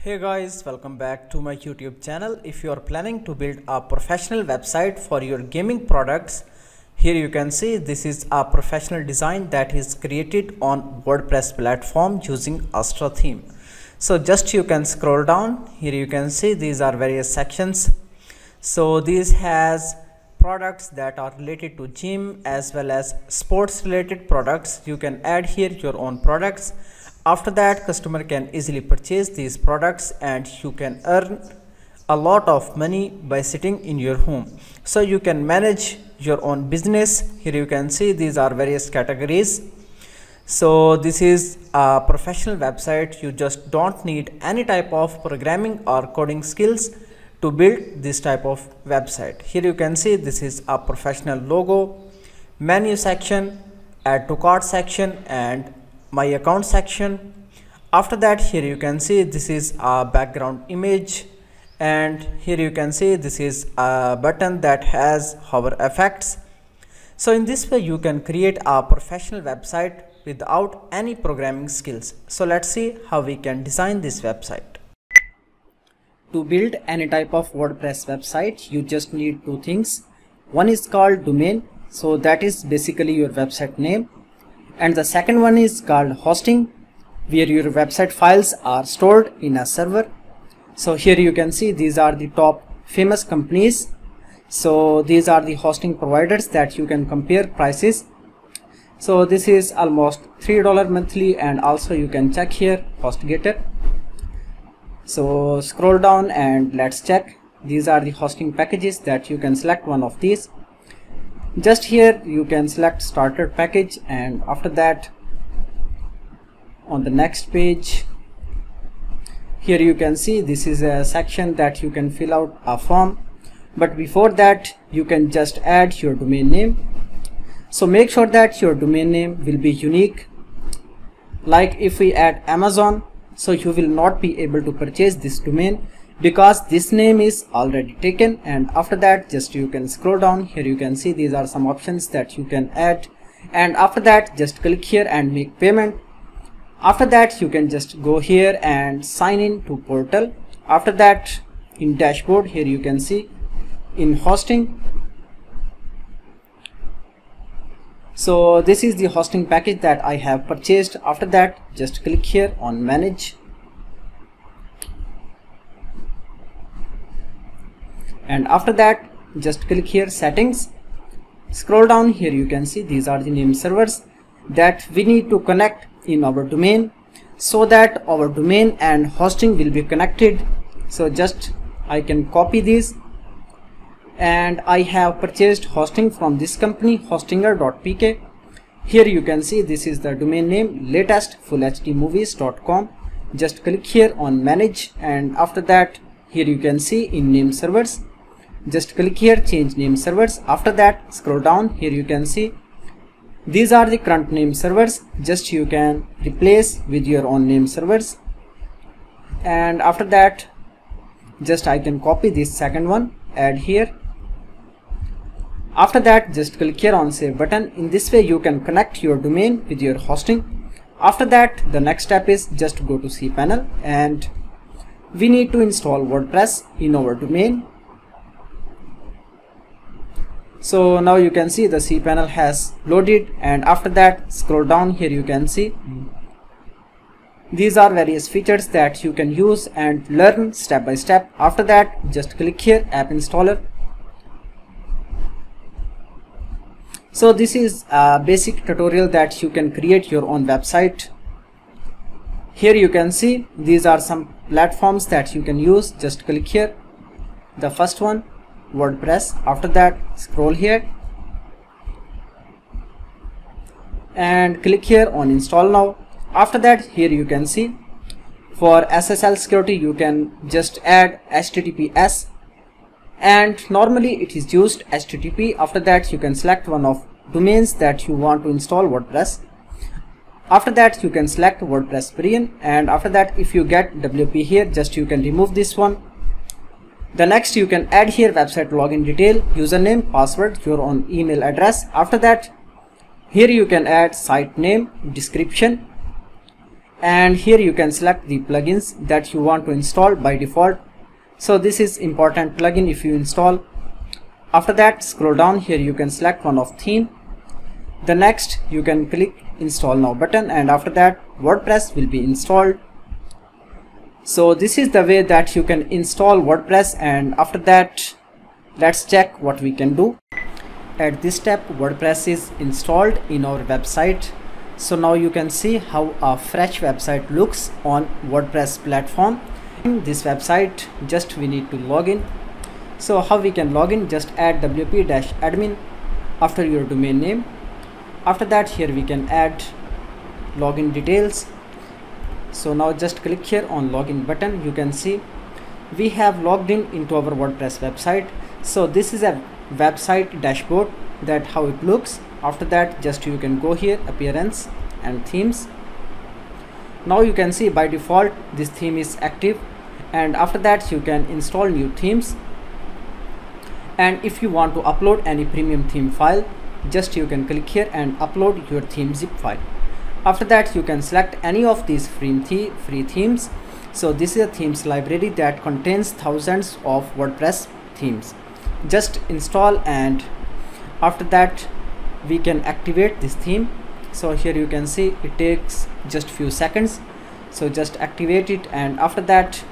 Hey guys, welcome back to my YouTube channel. If you are planning to build a professional website for your gaming products, here you can see this is a professional design that is created on WordPress platform using Astra theme. So just you can scroll down, here you can see these are various sections. So this has products that are related to gym as well as sports related products. You can add here your own products after that customer can easily purchase these products and you can earn a lot of money by sitting in your home. So you can manage your own business. Here you can see these are various categories. So this is a professional website. You just don't need any type of programming or coding skills to build this type of website. Here you can see this is a professional logo menu section add to cart section and my account section. After that here you can see this is a background image. And here you can see this is a button that has hover effects. So in this way you can create a professional website without any programming skills. So let's see how we can design this website. To build any type of wordpress website you just need two things. One is called domain. So that is basically your website name and the second one is called hosting where your website files are stored in a server. So here you can see these are the top famous companies. So these are the hosting providers that you can compare prices. So this is almost three dollar monthly and also you can check here hostgator. So scroll down and let's check. These are the hosting packages that you can select one of these just here you can select starter package and after that on the next page here you can see this is a section that you can fill out a form. But before that you can just add your domain name. So make sure that your domain name will be unique. Like if we add Amazon so you will not be able to purchase this domain because this name is already taken and after that just you can scroll down. Here you can see these are some options that you can add. And after that just click here and make payment. After that you can just go here and sign in to portal. After that in dashboard here you can see in hosting. So this is the hosting package that I have purchased. After that just click here on manage and after that just click here settings. Scroll down here you can see these are the name servers that we need to connect in our domain so that our domain and hosting will be connected. So just I can copy this and I have purchased hosting from this company hostinger.pk here you can see this is the domain name latest full hd movies.com just click here on manage. And after that here you can see in name servers just click here change name servers. After that scroll down. Here you can see these are the current name servers. Just you can replace with your own name servers. And after that just I can copy this second one add here. After that just click here on save button. In this way you can connect your domain with your hosting. After that the next step is just go to cpanel and we need to install WordPress in our domain so now you can see the cpanel has loaded and after that scroll down here you can see. These are various features that you can use and learn step by step. After that just click here app installer. So this is a basic tutorial that you can create your own website. Here you can see these are some platforms that you can use. Just click here the first one WordPress. After that scroll here. And click here on install now. After that here you can see for SSL security you can just add HTTPS and normally it is used HTTP after that you can select one of domains that you want to install WordPress. After that you can select WordPress Perian and after that if you get WP here just you can remove this one the next you can add here website login detail, username, password, your own email address. After that, here you can add site name, description, and here you can select the plugins that you want to install by default. So this is important plugin if you install. After that scroll down. Here you can select one of theme. The next you can click install now button and after that WordPress will be installed so this is the way that you can install WordPress and after that let's check what we can do. At this step WordPress is installed in our website. So now you can see how a fresh website looks on WordPress platform. In this website just we need to log in. So how we can log in? Just add wp-admin after your domain name. After that here we can add login details so now just click here on login button. You can see we have logged in into our WordPress website. So this is a website dashboard that how it looks. After that just you can go here appearance and themes. Now you can see by default this theme is active. And after that you can install new themes. And if you want to upload any premium theme file just you can click here and upload your theme zip file after that you can select any of these free, free themes. So this is a themes library that contains thousands of WordPress themes. Just install and after that we can activate this theme. So here you can see it takes just few seconds. So just activate it and after that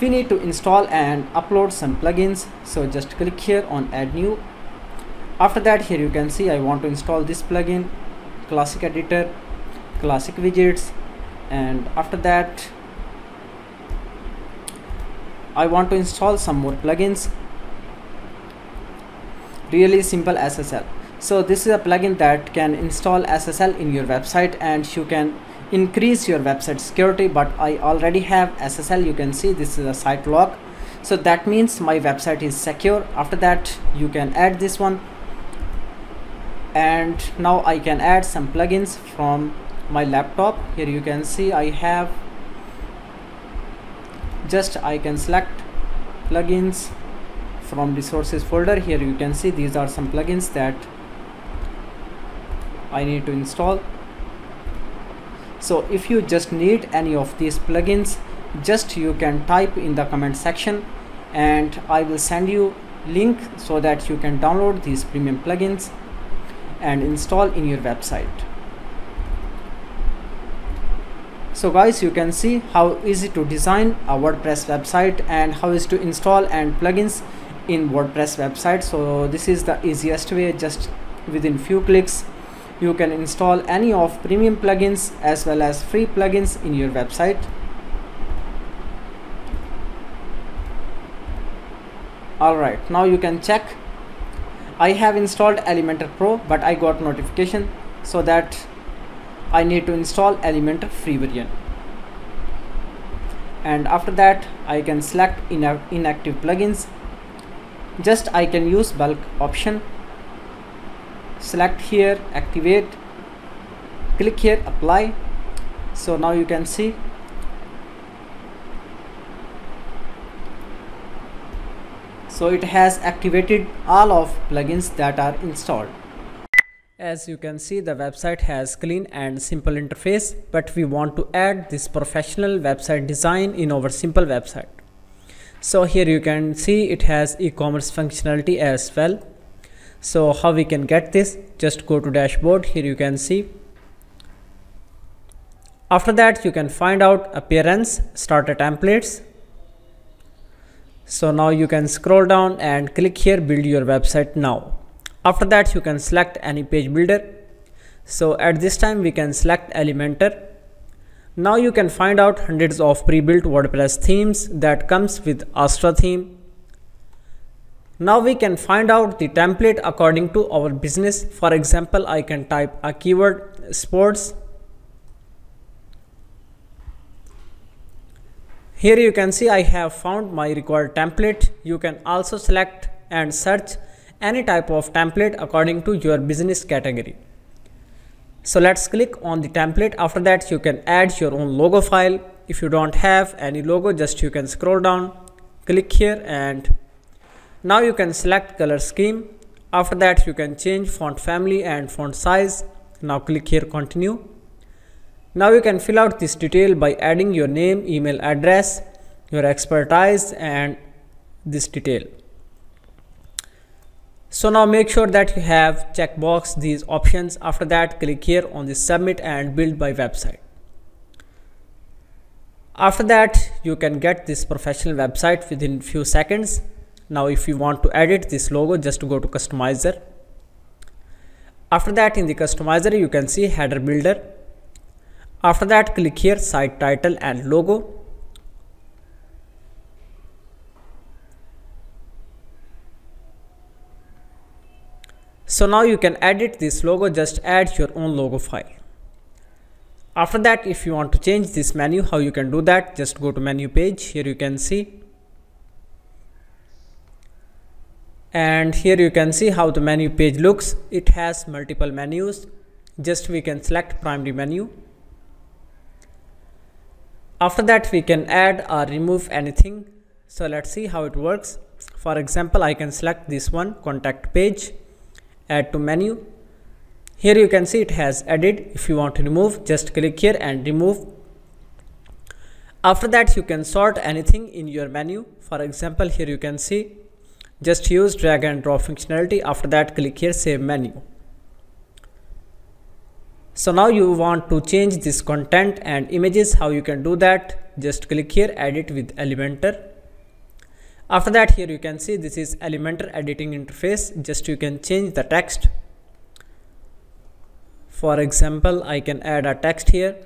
we need to install and upload some plugins. So just click here on add new. After that here you can see I want to install this plugin classic editor classic widgets. And after that I want to install some more plugins. Really simple SSL so this is a plugin that can install SSL in your website and you can increase your website security but I already have SSL you can see this is a site log so that means my website is secure. After that you can add this one. And now I can add some plugins from my laptop. Here you can see I have just I can select plugins from resources folder. Here you can see these are some plugins that I need to install. So if you just need any of these plugins just you can type in the comment section and I will send you link so that you can download these premium plugins and install in your website so guys you can see how easy to design a WordPress website and how is to install and plugins in WordPress website. So this is the easiest way just within few clicks you can install any of premium plugins as well as free plugins in your website. Alright now you can check. I have installed Elementor Pro but I got notification so that I need to install Elementor free version and after that I can select inactive plugins. Just I can use bulk option. Select here activate. Click here apply. So now you can see so it has activated all of plugins that are installed as you can see the website has clean and simple interface but we want to add this professional website design in our simple website. So here you can see it has e-commerce functionality as well. So how we can get this? Just go to dashboard. Here you can see. After that you can find out appearance starter templates. So now you can scroll down and click here build your website now after that you can select any page builder so at this time we can select elementor now you can find out hundreds of pre-built wordpress themes that comes with astra theme now we can find out the template according to our business. For example, I can type a keyword sports. Here you can see I have found my required template. You can also select and search any type of template according to your business category. So let's click on the template. After that you can add your own logo file. If you don't have any logo just you can scroll down, click here and now you can select color scheme. After that you can change font family and font size. Now click here continue. now you can fill out this detail by adding your name email address your expertise and this detail so now make sure that you have checkbox these options. After that click here on the submit and build by website. After that you can get this professional website within few seconds. Now if you want to edit this logo just go to customizer. After that in the customizer you can see header builder. After that click here site title and logo so now you can edit this logo just add your own logo file. After that if you want to change this menu how you can do that? Just go to menu page. Here you can see. And here you can see how the menu page looks. It has multiple menus. Just we can select primary menu. After that we can add or remove anything. So let's see how it works. For example I can select this one contact page add to menu. Here you can see it has added. If you want to remove just click here and remove. After that you can sort anything in your menu. For example here you can see just use drag and drop functionality. After that click here save menu. So now you want to change this content and images. How you can do that? Just click here edit with elementor after that here you can see this is elementor editing interface. Just you can change the text. For example I can add a text here.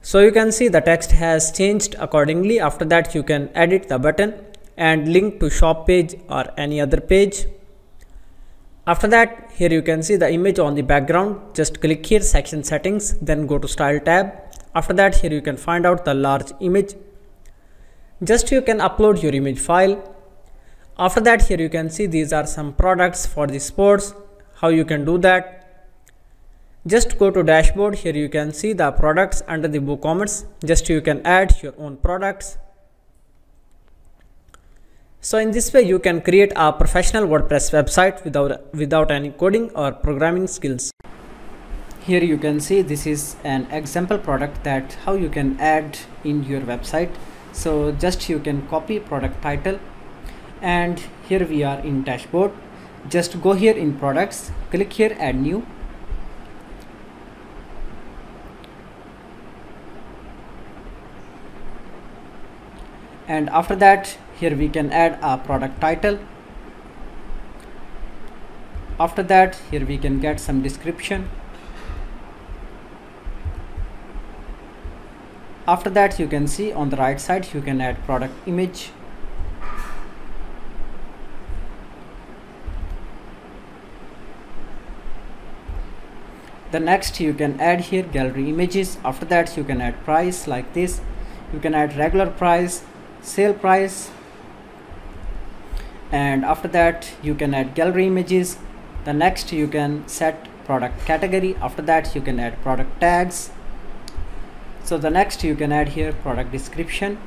So you can see the text has changed accordingly. After that you can edit the button and link to shop page or any other page after that here you can see the image on the background. Just click here section settings then go to style tab. After that here you can find out the large image. Just you can upload your image file. After that here you can see these are some products for the sports. How you can do that? Just go to dashboard. Here you can see the products under the woocommerce. Just you can add your own products so in this way you can create a professional wordpress website without without any coding or programming skills. Here you can see this is an example product that how you can add in your website. So just you can copy product title. And here we are in dashboard. Just go here in products. Click here add new. And after that here we can add a product title. After that here we can get some description. After that you can see on the right side you can add product image. The next you can add here gallery images. After that you can add price like this. You can add regular price sale price and after that you can add gallery images. The next you can set product category. After that you can add product tags. So the next you can add here product description.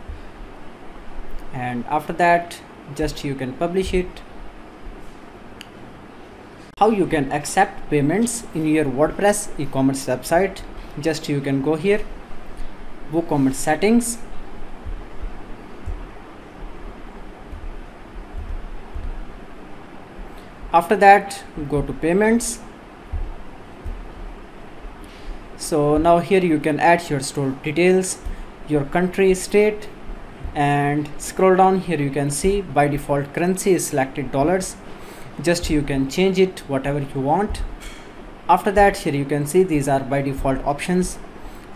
And after that just you can publish it. How you can accept payments in your WordPress e-commerce website? Just you can go here. WooCommerce settings after that go to payments. So now here you can add your store details your country state and scroll down. Here you can see by default currency is selected dollars. Just you can change it whatever you want. After that here you can see these are by default options.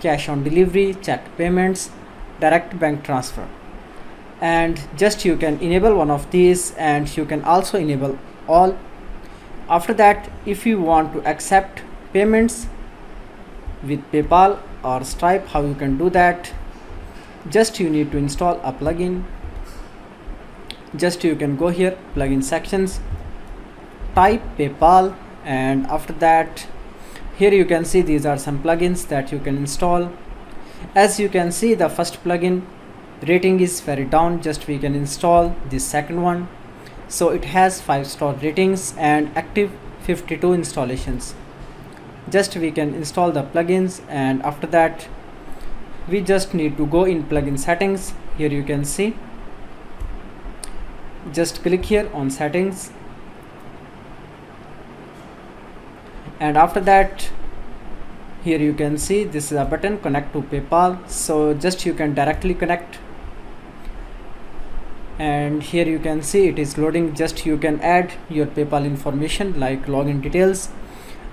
Cash on delivery check payments direct bank transfer. And just you can enable one of these and you can also enable all. After that if you want to accept payments with PayPal or Stripe how you can do that? Just you need to install a plugin. Just you can go here plugin sections type PayPal and after that here you can see these are some plugins that you can install. As you can see the first plugin rating is very down. Just we can install the second one so it has 5 star ratings and active 52 installations. Just we can install the plugins and after that we just need to go in plugin settings. Here you can see. Just click here on settings. And after that here you can see this is a button connect to paypal. So just you can directly connect and here you can see it is loading. Just you can add your paypal information like login details.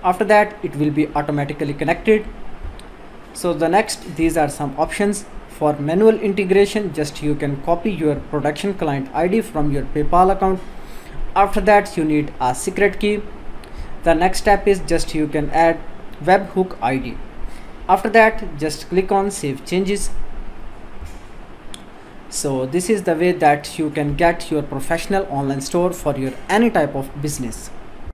After that it will be automatically connected. So the next these are some options. For manual integration just you can copy your production client id from your paypal account. After that you need a secret key. The next step is just you can add webhook id after that just click on save changes so this is the way that you can get your professional online store for your any type of business